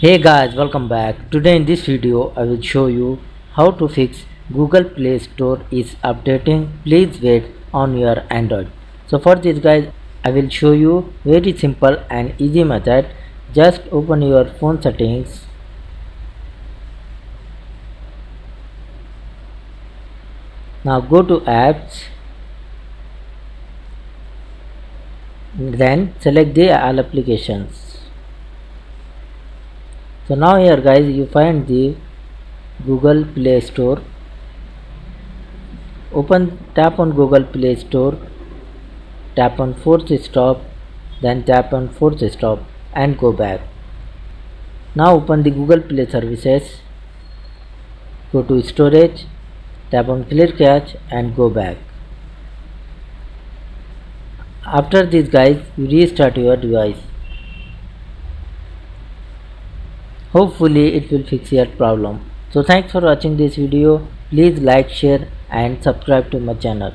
Hey guys welcome back. Today in this video I will show you how to fix Google Play Store is updating. Please wait on your Android. So for this guys I will show you very simple and easy method. Just open your phone settings. Now go to apps. Then select the all applications so now here guys you find the google play store. Open tap on google play store tap on force stop then tap on force stop and go back. Now open the google play services go to storage tap on clear cache and go back. After this guys you restart your device hopefully it will fix your problem. So thanks for watching this video. Please like share and subscribe to my channel